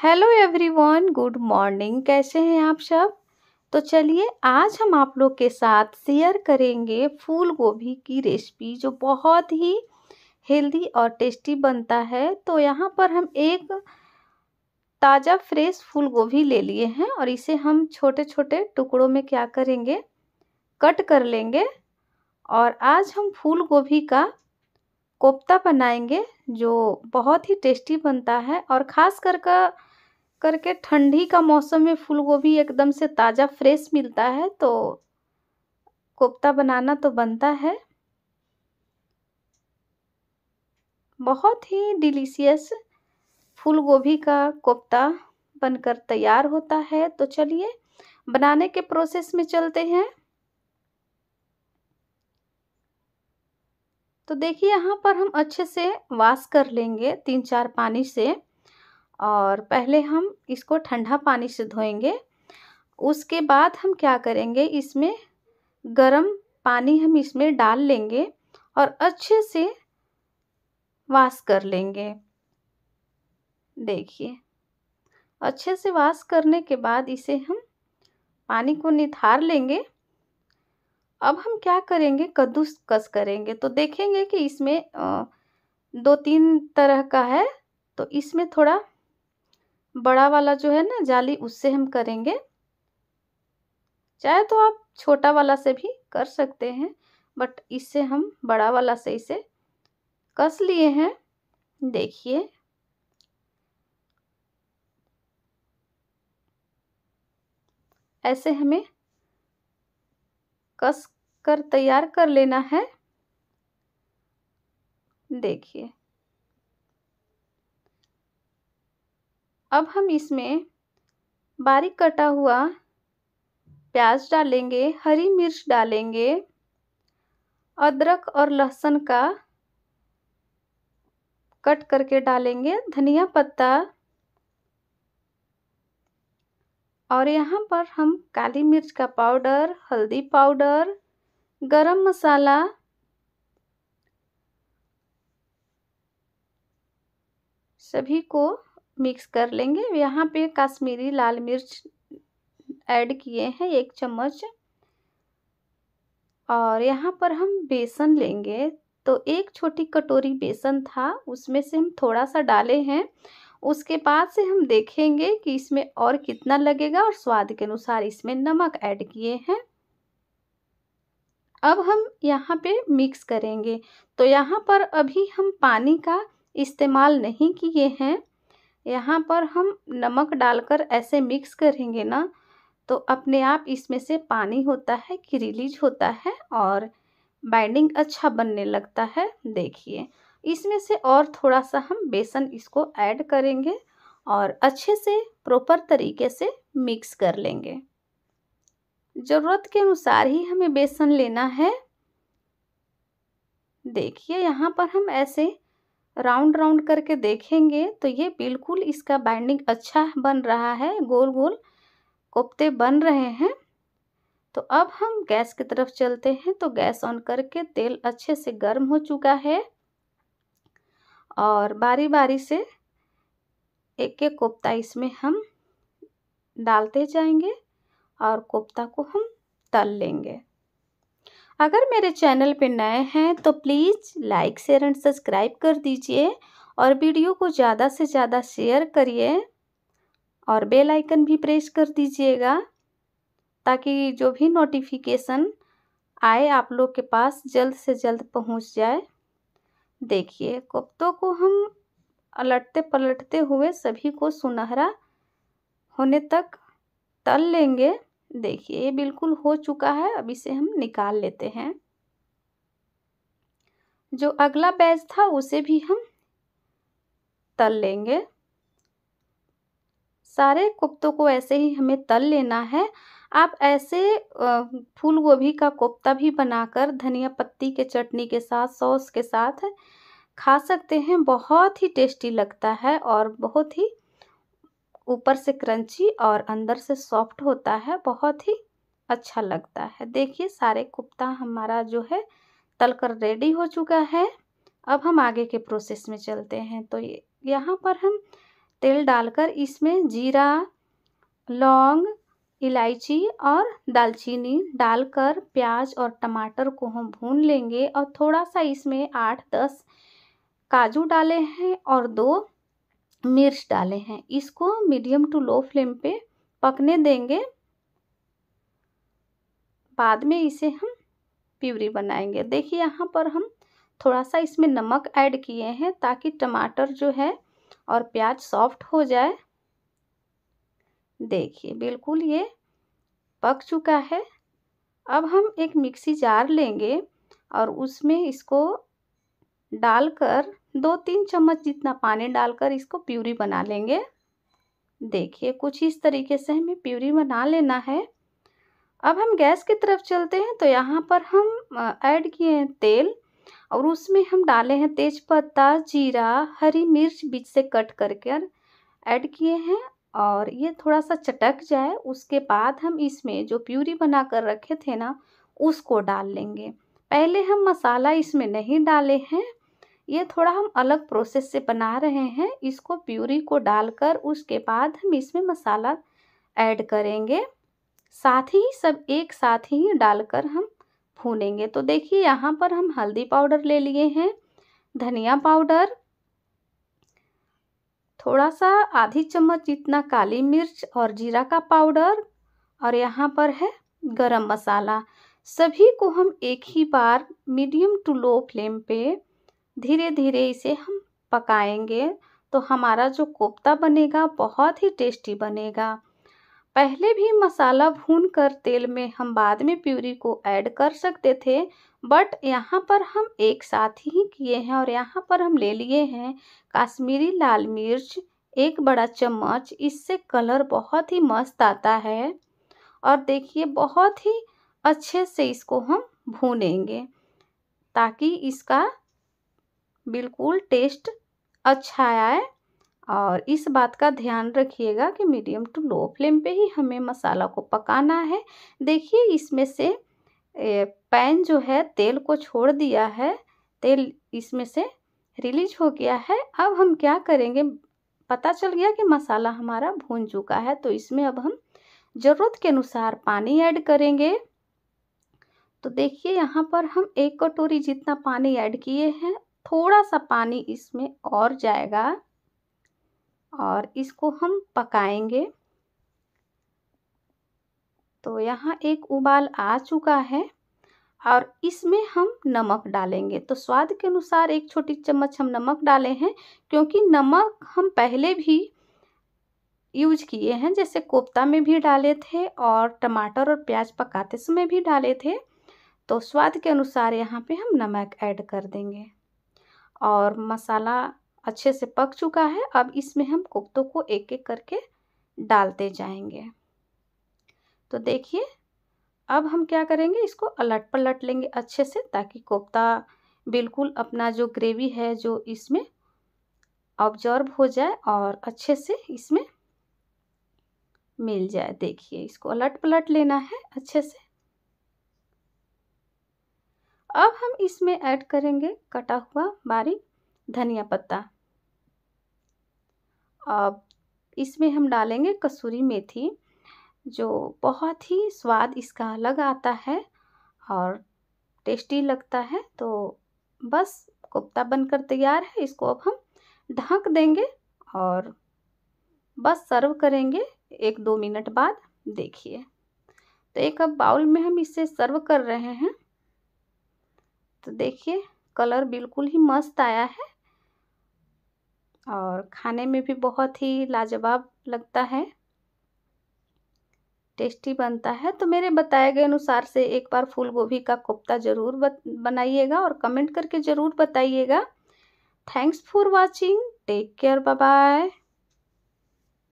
Hello everyone, good morning. कैसे हैं आप सब? तो चलिए, आज हम आप लोग के साथ शेयर करेंगे फूल गोभी की रेसिपी, जो बहुत ही हेल्दी और टेस्टी बनता है। तो यहाँ पर हम एक ताज़ा फ्रेश फूल गोभी ले लिए हैं और इसे हम छोटे छोटे टुकड़ों में क्या करेंगे? कट कर लेंगे और आज हम फूल गोभी का कोफ्ता बनाएँगे, जो बहुत ही टेस्टी बनता है और ख़ास कर का करके ठंडी का मौसम में फूल गोभी एकदम से ताज़ा, फ्रेश मिलता है तो कोफ्ता बनाना तो बनता है। बहुत ही डिलीशियस फूल गोभी का कोफ्ता बनकर तैयार होता है। तो चलिए, बनाने के प्रोसेस में चलते हैं। तो देखिए, यहाँ पर हम अच्छे से वाश कर लेंगे, तीन चार पानी से। और पहले हम इसको ठंडा पानी से धोएँगे। उसके बाद हम क्या करेंगे, इसमें गरम पानी हम इसमें डाल लेंगे और अच्छे से वाश कर लेंगे। देखिए, अच्छे से वाश करने के बाद इसे हम पानी को निथार लेंगे। अब हम क्या करेंगे कद्दूस कस करेंगे। तो देखेंगे कि इसमें दो तीन तरह का है तो इसमें थोड़ा बड़ा वाला जो है ना, जाली उससे हम करेंगे। चाहे तो आप छोटा वाला से भी कर सकते हैं, बट इससे हम बड़ा वाला से इसे कस लिए हैं। देखिए। ऐसे हमें कस कर तैयार कर लेना है। देखिए। अब हम इसमें बारीक कटा हुआ प्याज डालेंगे, हरी मिर्च डालेंगे, अदरक और लहसुन का कट करके डालेंगे, धनिया पत्ता। और यहाँ पर हम काली मिर्च का पाउडर, हल्दी पाउडर, गरम मसाला सभी को मिक्स कर लेंगे। यहाँ पे काश्मीरी लाल मिर्च ऐड किए हैं एक चम्मच। और यहाँ पर हम बेसन लेंगे। तो एक छोटी कटोरी बेसन था, उसमें से हम थोड़ा सा डाले हैं। उसके बाद से हम देखेंगे कि इसमें और कितना लगेगा और स्वाद के अनुसार इसमें नमक ऐड किए हैं। अब हम यहाँ पे मिक्स करेंगे। तो यहाँ पर अभी हम पानी का इस्तेमाल नहीं किए हैं। यहाँ पर हम नमक डालकर ऐसे मिक्स करेंगे ना तो अपने आप इसमें से पानी होता है कि रिलीज़ होता है और बाइंडिंग अच्छा बनने लगता है, देखिए। इसमें से और थोड़ा सा हम बेसन इसको ऐड करेंगे और अच्छे से प्रॉपर तरीके से मिक्स कर लेंगे। ज़रूरत के अनुसार ही हमें बेसन लेना है। देखिए, यहाँ पर हम ऐसे राउंड राउंड करके देखेंगे तो ये बिल्कुल इसका बाइंडिंग अच्छा बन रहा है, गोल गोल कोफ्ते बन रहे हैं। तो अब हम गैस की तरफ़ चलते हैं तो गैस ऑन करके तेल अच्छे से गर्म हो चुका है। और बारी बारी से एक एक कोफ्ता इसमें हम डालते जाएँगे और कोफ्ता को हम तल लेंगे। अगर मेरे चैनल पर नए हैं तो please like, share and subscribe कर दीजिए और वीडियो को ज़्यादा से ज़्यादा शेयर करिए और बेल आइकन भी प्रेस कर दीजिएगा ताकि जो भी नोटिफिकेशन आए आप लोग के पास जल्द से जल्द पहुँच जाए। देखिए कोफ्तों को हम अलटते पलटते हुए सभी को सुनहरा होने तक तल लेंगे। देखिए, ये बिल्कुल हो चुका है, अब इसे हम निकाल लेते हैं। जो अगला बैच था, उसे भी हम तल लेंगे। सारे कोफ्तों को ऐसे ही हमें तल लेना है। आप ऐसे फूल गोभी का कोफ्ता भी बनाकर, धनिया पत्ती के चटनी के साथ, सॉस के साथ खा सकते हैं। बहुत ही टेस्टी लगता है और बहुत ही ऊपर से क्रंची और अंदर से सॉफ्ट होता है, बहुत ही अच्छा लगता है। देखिए, सारे कुप्ता हमारा जो है तल कर रेडी हो चुका है। अब हम आगे के प्रोसेस में चलते हैं। तो ये, यहाँ पर हम तेल डालकर इसमें जीरा, लौंग, इलायची और दालचीनी डालकर प्याज और टमाटर को हम भून लेंगे और थोड़ा सा इसमें आठ दस काजू डाले हैं और दो मिर्च डाले हैं। इसको मीडियम टू लो फ्लेम पे पकने देंगे। बाद में इसे हम प्यूरी बनाएँगे। देखिए, यहाँ पर हम थोड़ा सा इसमें नमक ऐड किए हैं ताकि टमाटर जो है और प्याज सॉफ्ट हो जाए। देखिए, बिल्कुल ये पक चुका है। अब हम एक मिक्सी जार लेंगे और उसमें इसको डालकर दो तीन चम्मच जितना पानी डालकर इसको प्यूरी बना लेंगे। देखिए, कुछ इस तरीके से हमें प्यूरी बना लेना है। अब हम गैस की तरफ़ चलते हैं तो यहाँ पर हम ऐड किए हैं तेल और उसमें हम डाले हैं तेज पत्ता जीरा, हरी मिर्च बीच से कट करके ऐड किए हैं और ये थोड़ा सा चटक जाए, उसके बाद हम इसमें जो प्यूरी बना कर रखे थे ना, उसको डाल लेंगे। पहले हम मसाला इसमें नहीं डाले हैं। ये थोड़ा हम अलग प्रोसेस से बना रहे हैं। इसको प्यूरी को डालकर उसके बाद हम इसमें मसाला ऐड करेंगे। साथ ही सब एक साथ ही डालकर हम भूनेंगे। तो देखिए, यहाँ पर हम हल्दी पाउडर ले लिए हैं, धनिया पाउडर थोड़ा सा आधी चम्मच जितना काली मिर्च और जीरा का पाउडर, और यहाँ पर है गरम मसाला। सभी को हम एक ही बार मीडियम टू लो फ्लेम पे धीरे धीरे इसे हम पकाएँगे तो हमारा जो कोफ्ता बनेगा बहुत ही टेस्टी बनेगा। पहले भी मसाला भून कर तेल में हम बाद में प्यूरी को ऐड कर सकते थे, बट यहाँ पर हम एक साथ ही किए हैं और यहाँ पर हम ले लिए हैं काश्मीरी लाल मिर्च, एक बड़ा चम्मच, इससे कलर बहुत ही मस्त आता है। और देखिए, बहुत ही अच्छे से इसको हम भूनेंगे ताकि इसका बिल्कुल टेस्ट अच्छा आए और इस बात का ध्यान रखिएगा कि मीडियम टू लो फ्लेम पे ही हमें मसाला को पकाना है। देखिए, इसमें से पैन जो है, तेल को छोड़ दिया है। तेल इसमें से रिलीज़ हो गया है। अब हम क्या करेंगे? पता चल गया कि मसाला हमारा भून चुका है तो इसमें अब हम ज़रूरत के अनुसार पानी ऐड करेंगे। तो देखिए, यहाँ पर हम एक कटोरी जितना पानी ऐड किए हैं थोड़ा सा पानी इसमें और जाएगा और इसको हम पकाएँगे। तो यहाँ एक उबाल आ चुका है और इसमें हम नमक डालेंगे। तो स्वाद के अनुसार एक छोटी चम्मच हम नमक डाले हैं क्योंकि नमक हम पहले भी यूज़ किए हैं, जैसे कोफ्ता में भी डाले थे और टमाटर और प्याज पकाते समय भी डाले थे। तो स्वाद के अनुसार यहाँ पे हम नमक ऐड कर देंगे। और मसाला अच्छे से पक चुका है। अब इसमें हम कोफ्तों को एक एक करके डालते जाएँगे। तो देखिए, अब हम क्या करेंगे? इसको अलट पलट लेंगे अच्छे से ताकि कोफ्ता बिल्कुल अपना जो ग्रेवी है, जो इसमें ऑब्ज़र्व हो जाए और अच्छे से इसमें मिल जाए। देखिए, इसको अलट पलट लेना है अच्छे से। अब हम इसमें ऐड करेंगे कटा हुआ बारीक धनिया पत्ता। अब इसमें हम डालेंगे कसूरी मेथी, जो बहुत ही स्वाद इसका अलग आता है और टेस्टी लगता है। तो बस कोफ्ता बनकर तैयार है, इसको अब हम ढक देंगे और बस सर्व करेंगे एक दो मिनट बाद। देखिए तो एक अब बाउल में हम इसे सर्व कर रहे हैं। तो देखिए, कलर बिल्कुल ही मस्त आया है। और खाने में भी बहुत ही लाजवाब लगता है। टेस्टी बनता है। तो मेरे बताए गए अनुसार से एक बार फूल गोभी का कोफ्ता ज़रूर बनाइएगा और कमेंट करके ज़रूर बताइएगा। Thanks for watching. Take care. Bye bye